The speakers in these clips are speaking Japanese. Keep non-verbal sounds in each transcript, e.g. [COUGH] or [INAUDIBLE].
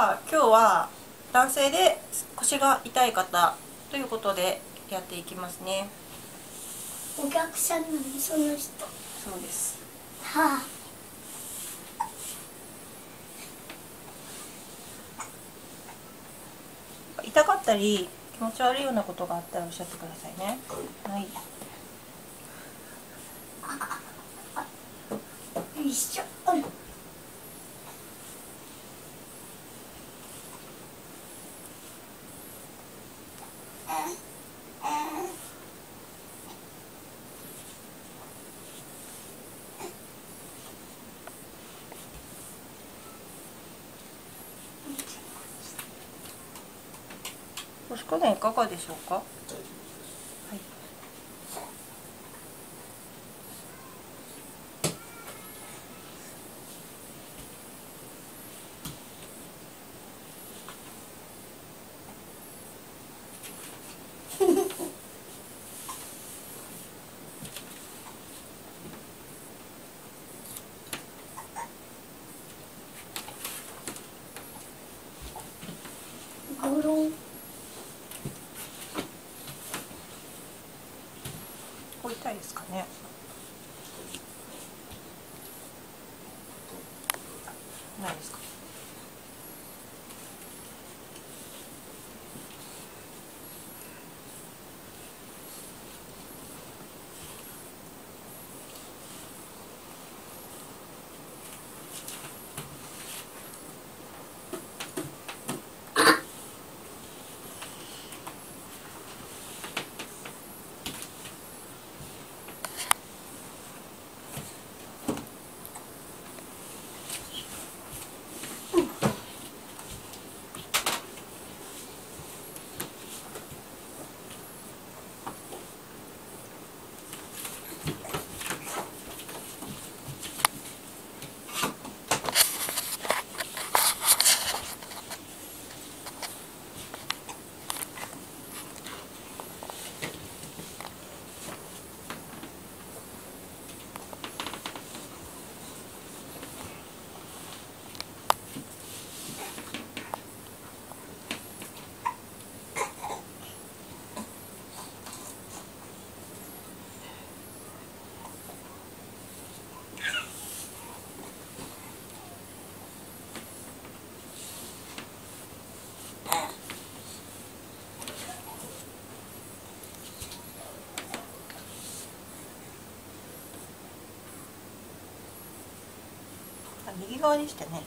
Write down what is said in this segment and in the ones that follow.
今日は男性で腰が痛い方ということでやっていきますね。お客さんなのにその人。そうです。は痛かったり気持ち悪いようなことがあったらおっしゃってくださいね。はい。あよいしょうん腰加減いかがでしょうか？両にしてね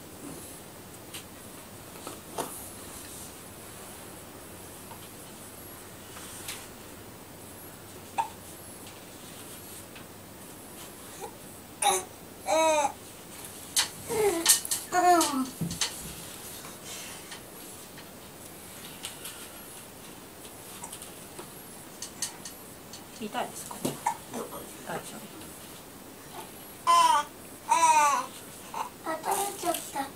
痛いですかね大丈夫当たっちゃった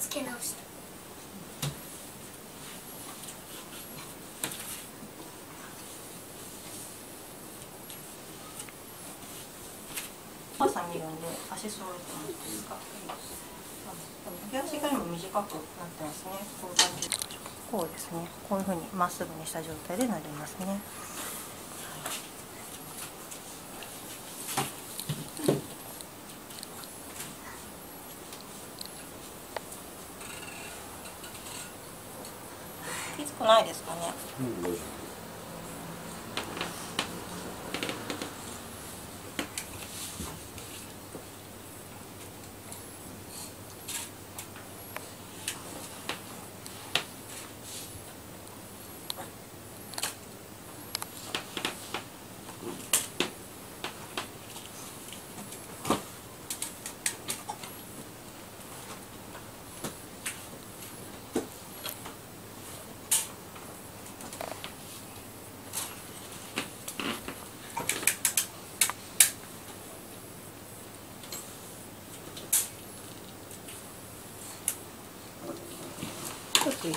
つけ直したお母さん見るんで足揃えてもらっていいですか？右足が今短くなってますね。こういう感じ。こうですね。こういう風にまっすぐにした状態でなりますね。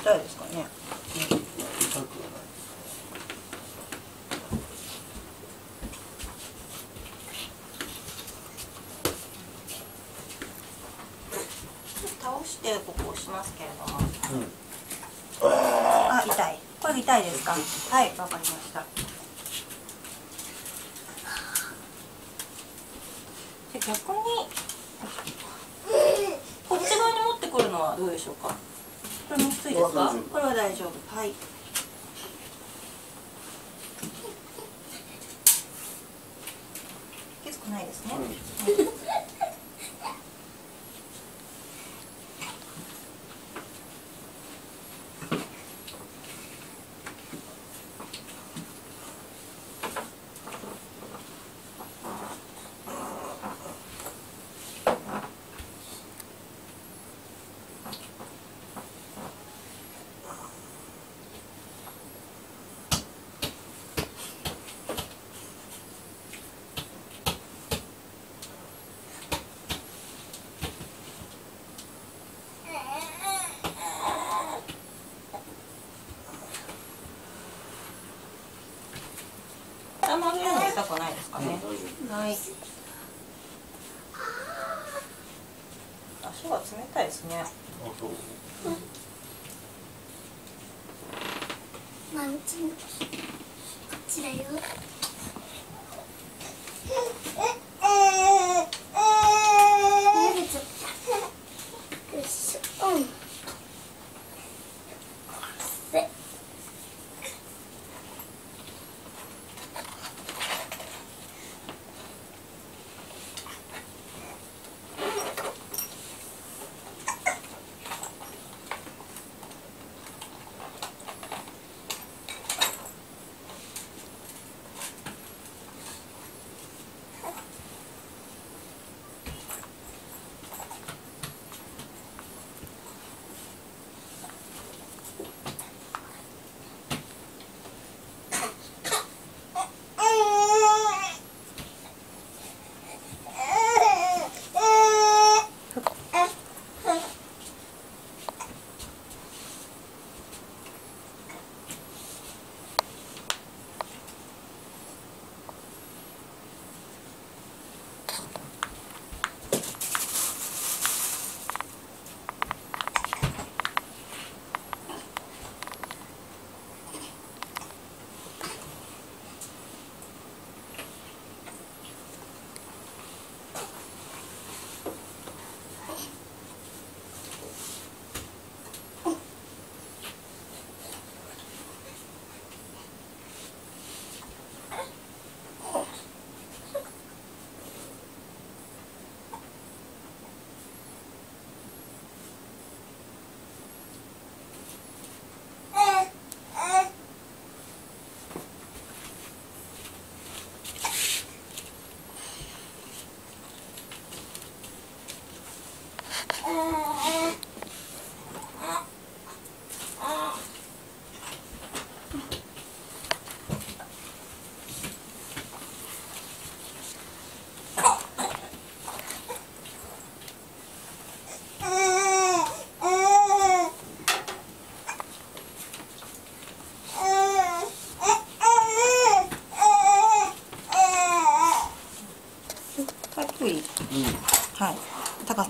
ちょっと痛いですか？はい。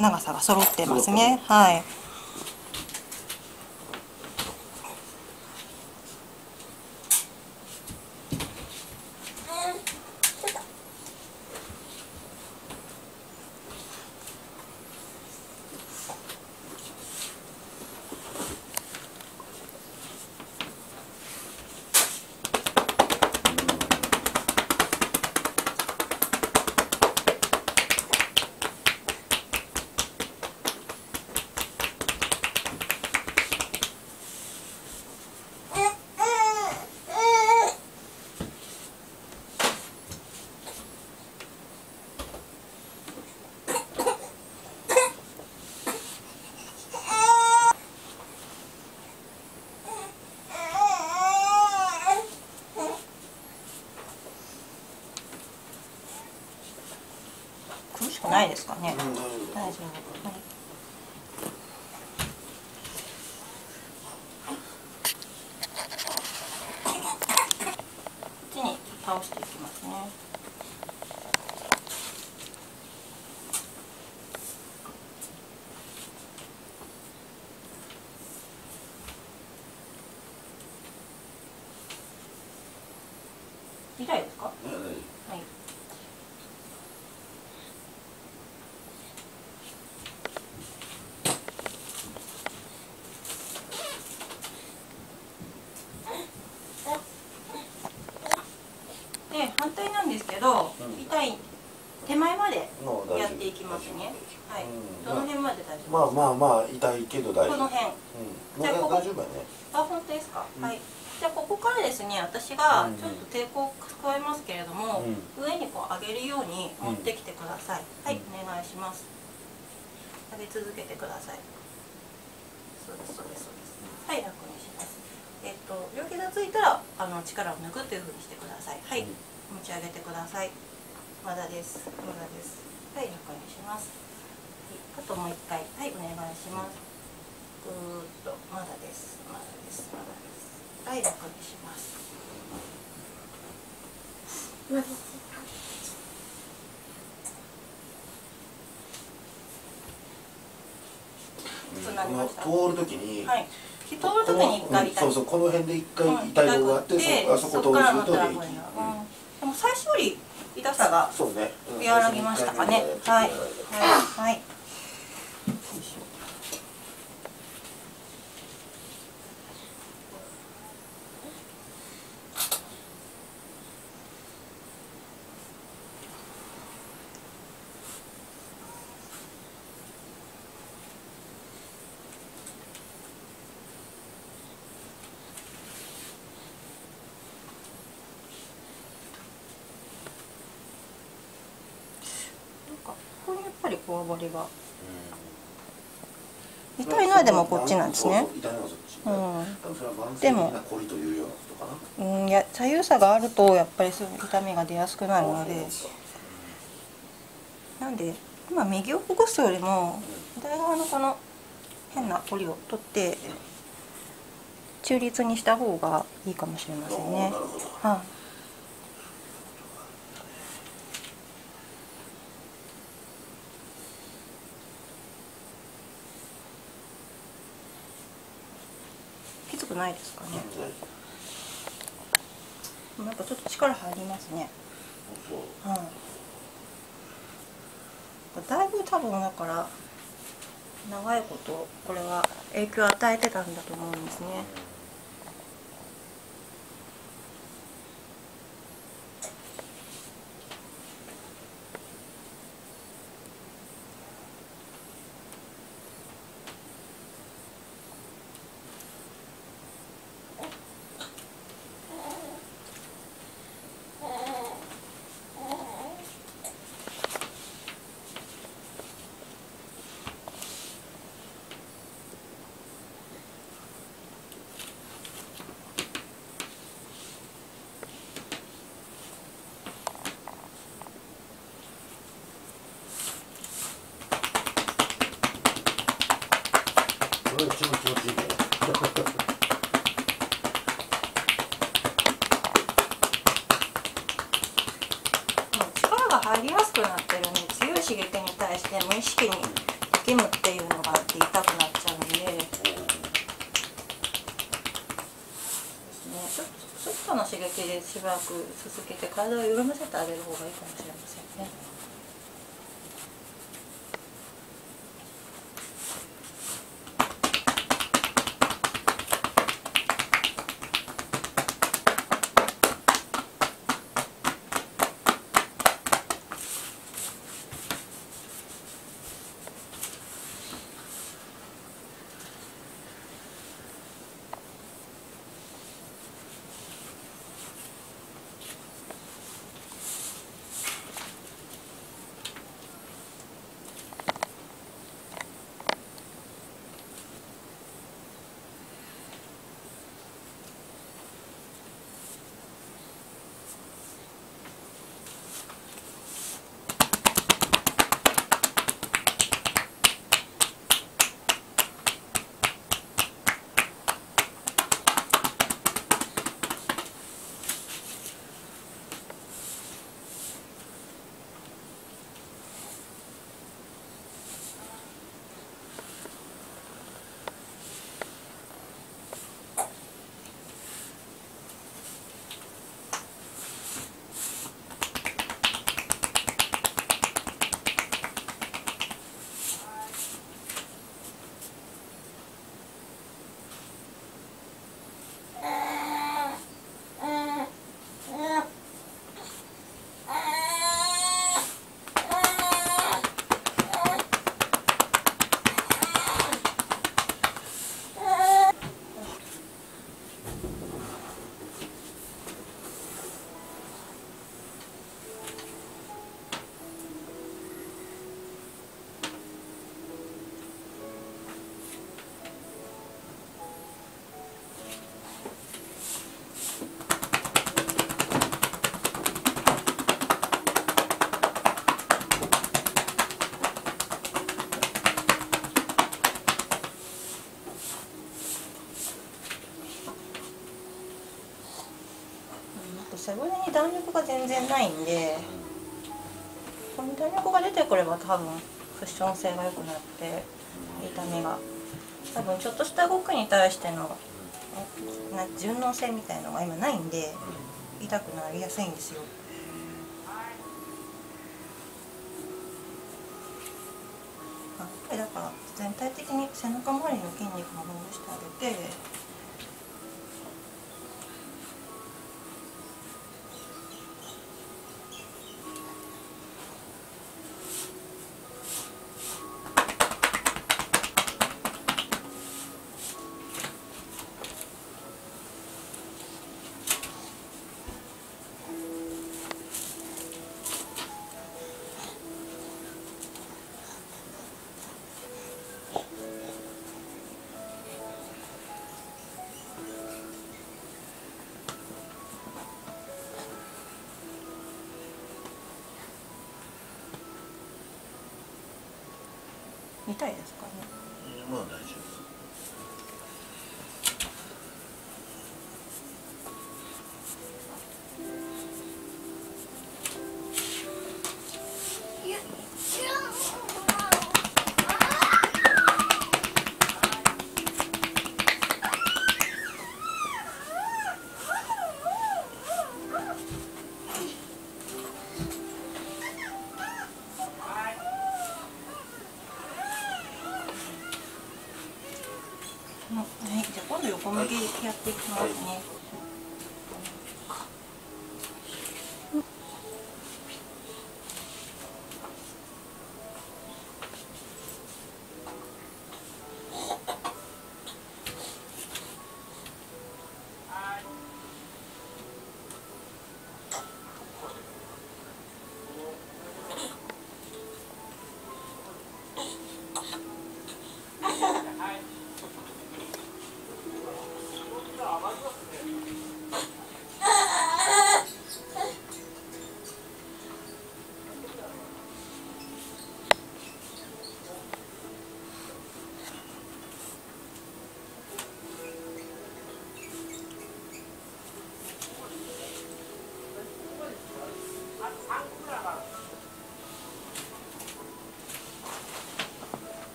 長さが揃ってますね。はい。私がうん。ちょっと抵抗を加えますけれども、うん。上にこう上げるように持ってきてください、はいうんお願いします。上げ続けてください。そうですそうですそうです。はい楽にします。えっと両膝ついたらあの力を抜くというふうにしてください。はい、うん。持ち上げてください。まだです。まだです。はい楽にします、はい、あともう一回。はいお願いします。ぐーっと。まだです。まだです。まだです。はい楽にします通るときに、はい。通る時に一回痛い、うん。そうそうこの辺で一回うん。痛いのがあって、痛くてそあそこ通ると平気、また楽になるうん。でも最初より痛さが和らぎましたかね。はい。はい。はいよいしょなんかここにやっぱりこわばりがうん痛いのはでもこっちなんですね。そうん。でもうんいや左右差があるとやっぱりすぐ痛みが出やすくなるので。なんで今右をほぐすよりも左側のこの変な彫りを取って中立にした方がいいかもしれませんね。はい。きことないですかね。やっぱちょっと力入りますね。うん。だいぶ多分だから長いことこれは影響を与えてたんだと思うんですね。これが一番気持ちいいねもう力が入りやすくなってるんで強い刺激に対して無意識に力むっていうのがあって痛くなっちゃうんで。ですね。ちょっとの刺激でしばらく続けて体を緩ませてあげる方がいいかもしれませんね。弾力が全然ないんでこの弾力が出てくれば多分クッション性が良くなって痛みが。多分ちょっとした動きに対してのな順応性みたいのが今ないんで痛くなりやすいんですよ。やっぱりだから全体的に背中周りの筋肉もほぐしてあげて痛いですかね。まあ大丈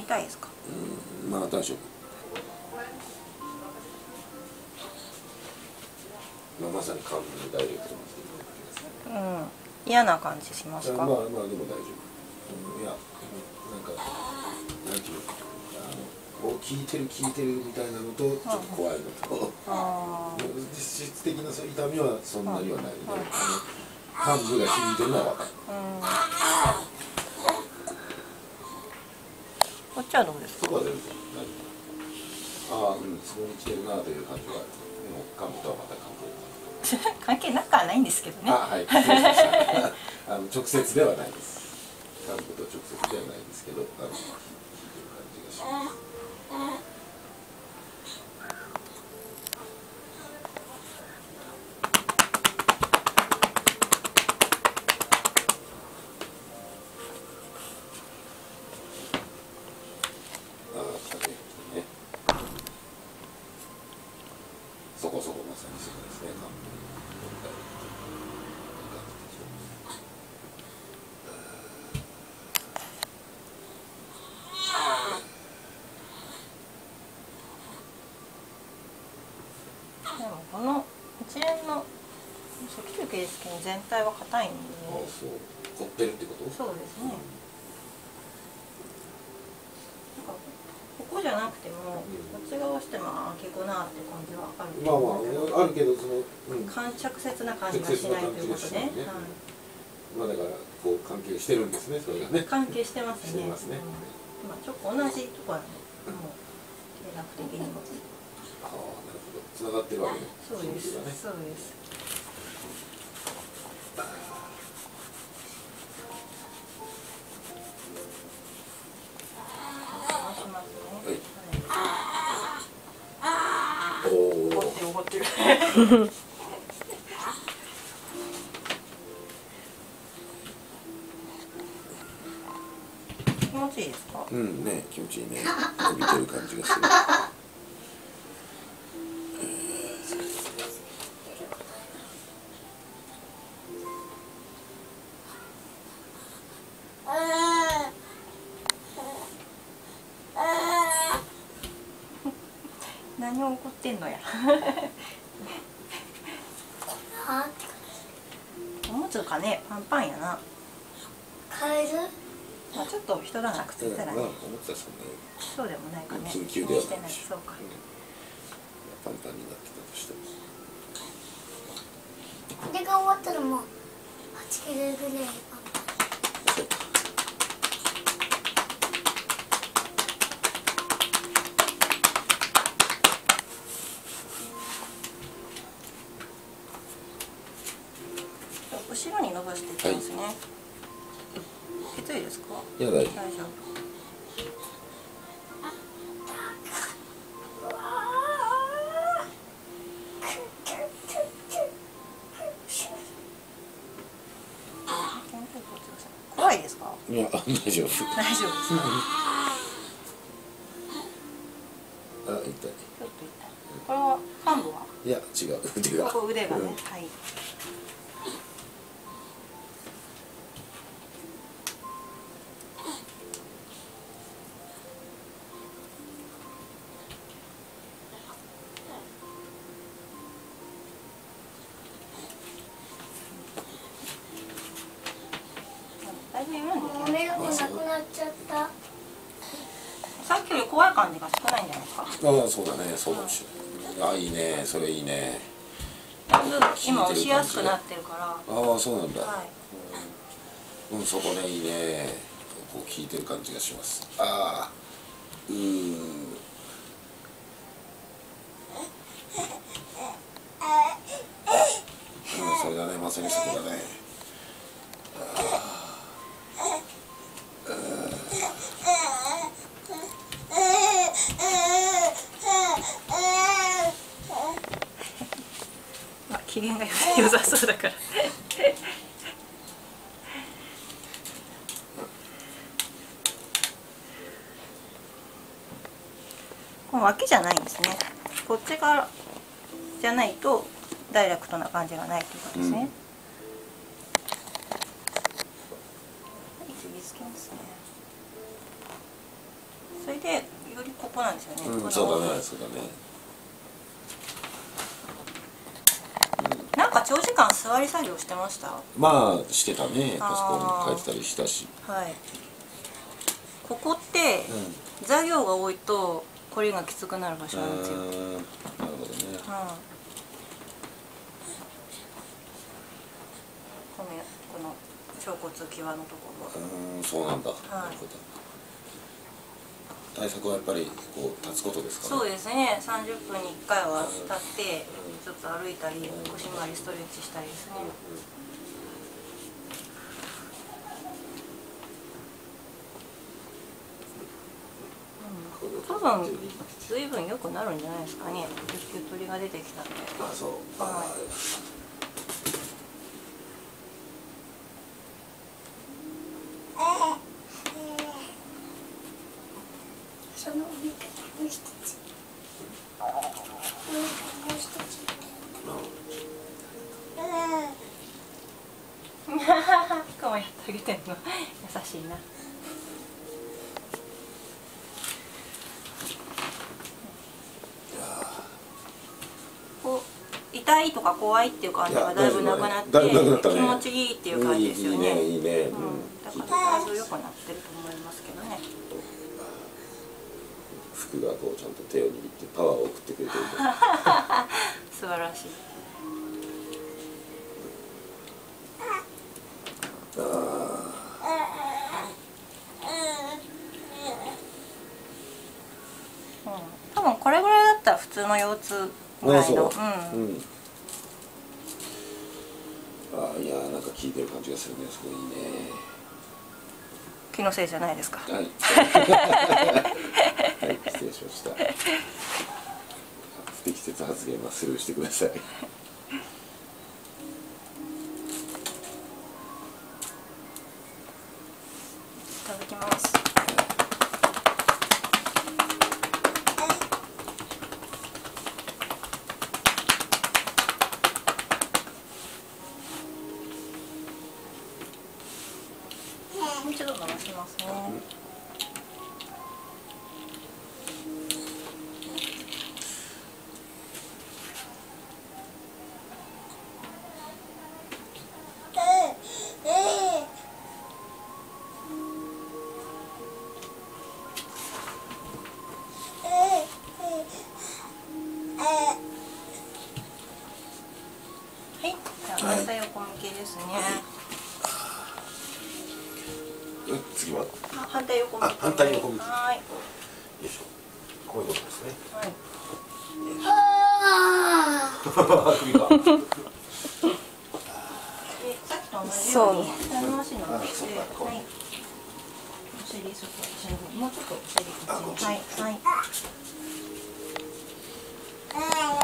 痛いですか？うんまあ大丈夫。まあまさに幹部のダイレクトうん、嫌な感じしますか？まあまあでも大丈夫、うん、いやなんかなんていうのあの聞いてる聞いてるみたいなのとちょっと怖いのと、あ実質的な痛みはそんなにはないので、はいあの幹部が響いてるのは分かる。あ、こっちはどうですか？ああうんそこに来てるなという感じはでも幹部とはまた関係ない関係なくはないんですけどね。あはい [LAUGHS] あの直接ではないです幹部と直接ではないですけどあの聞いてる感じがしますああ来たねねそこそこまさにそうですね幹部でもこの一連の脊柱起立筋全体は硬いんで、ああそう。凝ってるってこと？そうですね。なんかここじゃなくても、こっち側してもあ結構なって感じはある。まあまああるけどその、うん、間直接な感じがしないということで、直接な感じがしないね。はい。まあだからこう関係してるんですねそれがね。関係してますね。してますね。うん。まあちょっと同じところもう綺麗医学的にもつながってるわけね。そうです。そうです。回しますねおお怒ってる怒ってる気持ちい。い。ですかうんね気持ちい。い。ね伸びてる感じがするってんのや。あおむつかねパンパンやな、カエルまあ、ちょっと人がなくついたらね、そんなにそうでもないかね。緊急ではないい？そうか。ん。パンパンになってたとしても。これが終わったらもう8切れるぐらいや大丈大丈夫肩甲骨をさ怖いですか？夫いや大丈夫。大丈夫です。かあ痛い。ちょっと痛い。これは幹部は？いや違う。腕が。腕がね、うん。はいそうだねそうかもしれないあいいねそれいいね。今押しやすくなってるから。ああそうなんだ、はい。うん。そこねいいね。こう効いてる感じがします。ああうーんうんそれだねまさにそこだねまあ機嫌が良さそうだから。この脇じゃないんですね。こっち側じゃないとダイレクトな感じがないっていうことですね、うん。はい次つけますね。それでよりここなんですよね、うんそうだねそうだねなんか長時間座り作業してました？まあしてたね。パソコン書いてたりしたし。はい。ここってう座業が多いとこれがきつくなる場所なんですよ、うんんなるほどね。このこの腸骨際のところ。うーんそうなんだ、なるほど。対策はやっぱりこう立つことですかね。そうですね。30分に1回は立ってちょっと歩いたり腰回りストレッチしたりですね多分随分良くなるんじゃないですかね。ゆとりが出てきたんであそう。あそ怖いっていう感じがだいぶなくなって気持ちいいっていう感じですよね。いいねいいね、うん、だからだいぶ良くなってると思いますけどね。服がこうちゃんと手を握ってパワーを送ってくれてる [LAUGHS] 素晴らしい。うん、多分通の腰痛ぐらいの。うん。うんあいやなんか聞いてる感じがするね。すごいね。気のせいじゃないですか。はい。[LAUGHS] はい失礼しました。不適切発言はスルーしてください次は。反対横向き。あ反対横向き。はい。いしょ。こういうことですね。はい。首がでさっきと同じように下の足伸ばあして、そうはい。お尻そこ一緒にもうちょっとお尻こあこっち。っちにはいはい。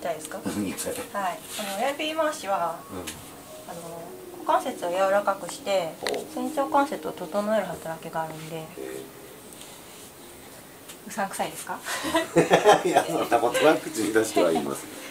ちょっと痛いですか？はい。あの親指回しはあの股関節を柔らかくして仙腸関節を整える働きがあるんで、えうさんくさいですか？ー [LAUGHS] いやそんなことは口に出しては言います全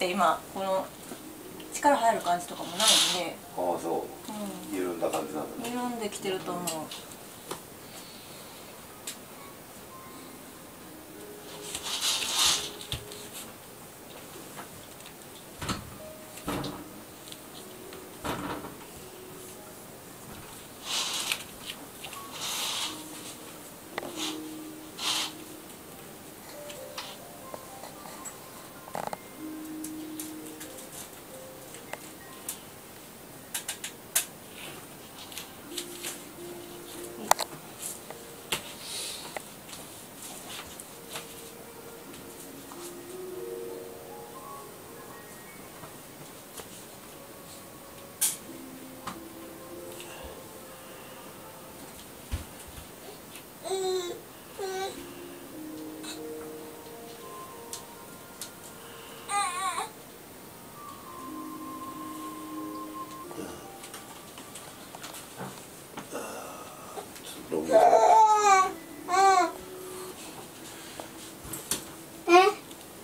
って今この力入る感じとかもないんで、ああそう。緩んだ感じなんだね。緩んできてると思う。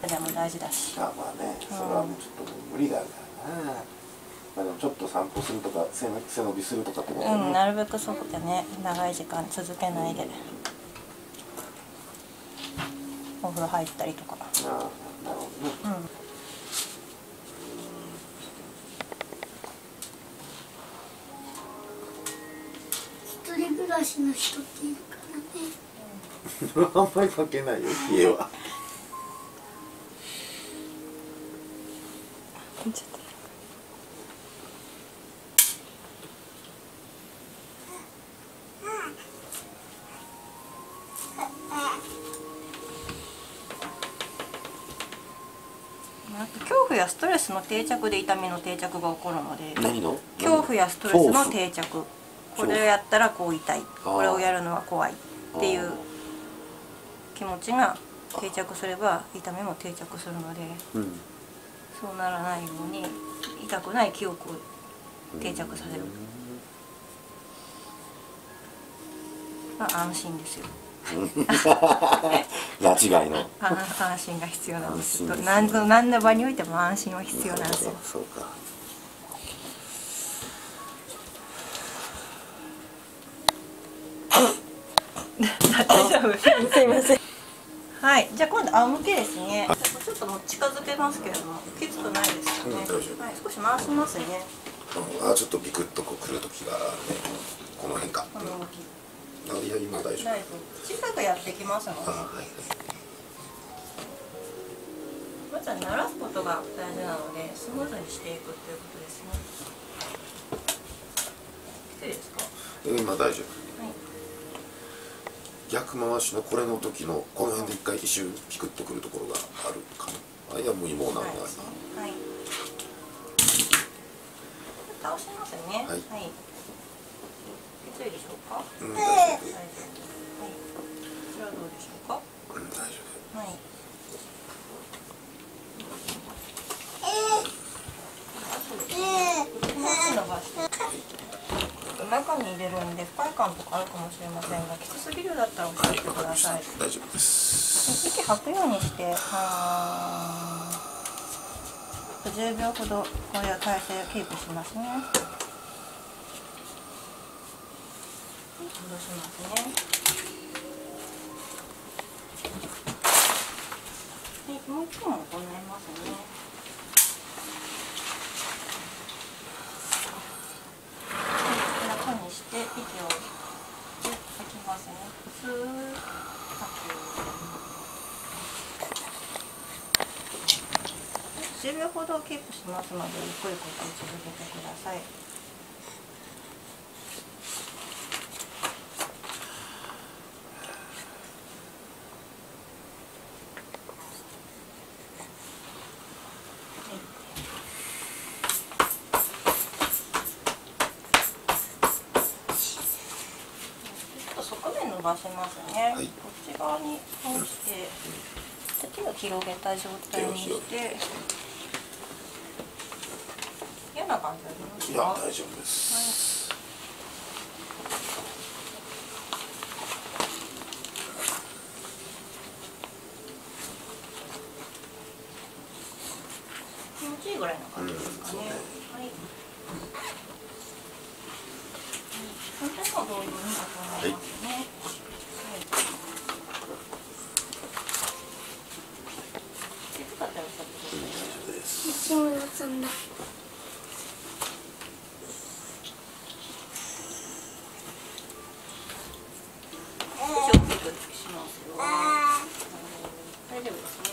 でも大事だし。あまあねそれはもうちょっともう無理があるからなまあでもちょっと散歩するとか背伸びするとかってことうん、ねなるべくそうだね。長い時間続けないで。お風呂入ったりとか。ああなるほどねうん。しの人っていうからね [LAUGHS] あんまり関係ないよ家はちょっとあと恐怖やストレスの定着で痛みの定着が起こるので。何の？恐怖やストレスの定着。これをやったらこう痛い。これをやるのは怖いっていう気持ちが定着すれば痛みも定着するので。うんそうならないように痛くない記憶を定着させる、まあ安心ですよ。[LAUGHS] 間違いの。あ安心が必要なんです。ですね何の何の場においても安心は必要なんですよ。そうか。[LAUGHS] 大丈夫。[LAUGHS] すいません。はい。じゃあ今度仰向けですねっともう近づけますけれどもきつくないですかね、うんはい、少し回しますね。あちょっとビクッとこうくる時がね。この辺か。この動きあいや今大丈夫。小さくやっていきますのであはい。まずは慣らすことが大事なのでスムーズにしていくということですね。失礼ですか？今大丈夫。はい逆回しのこれの時のこの辺で一回一周ピクッとくるところがあるかも。あいやもうもうなんな。い。はい。倒しますねはい。きついでしょうか？うん大丈夫。はい。こちらはどうでしょうか？夫うん大丈はい。伸ばして。中に入れるんで不快感とかあるかもしれませんがきつすぎるだったら教えてください。夫大丈夫です息吐くようにしてはー10秒ほどこれは体勢をキープしますね。戻しますね。はい、もう一個も行いますねはい楽にして息を吐きますねスーッ吐く10秒ほど。キープしますのでゆっくり呼吸続けてください。ちょっと側面伸ばしますね、はい。こっち側に倒して手を広げた状態にして嫌な感じありますかいや大丈夫です気持ちいいぐらいの感じですかね、うんそうねはい反対も同様に行いますね、はいきつかったらおっしゃってください大丈夫です西村さんだ少し大きくしますよ。大丈夫ですね。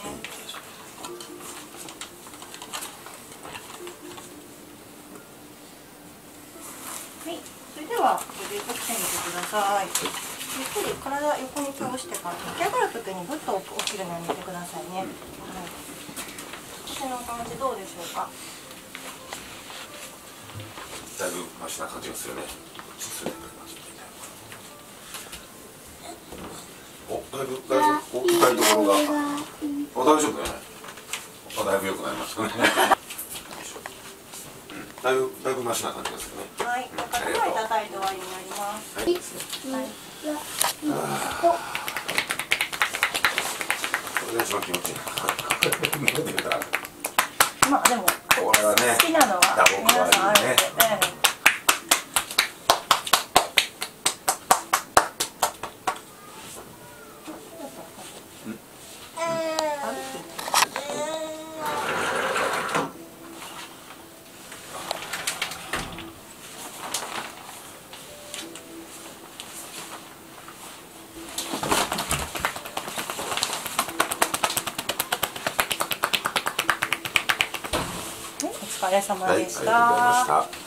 はい、それでは呼吸としてみてください。ゆっくり体横に倒してから起き上がるときにぐっと起きるのをやめてくださいね。はい。腰の感じどうでしょうか？だいぶマシな感じがするね。おだいぶだいぶお痛いところが。あ大丈夫ね。あだいぶ良くなりましたね。だいぶだいぶマシな感じがするね。はい、肩ぐらい叩いて終わりになります。はい。はい。これが一番気持ちいいな [LAUGHS] まあでも好きなのは皆さんあるので、ねええ疲れ様はい、ありでしがとうございまた。した。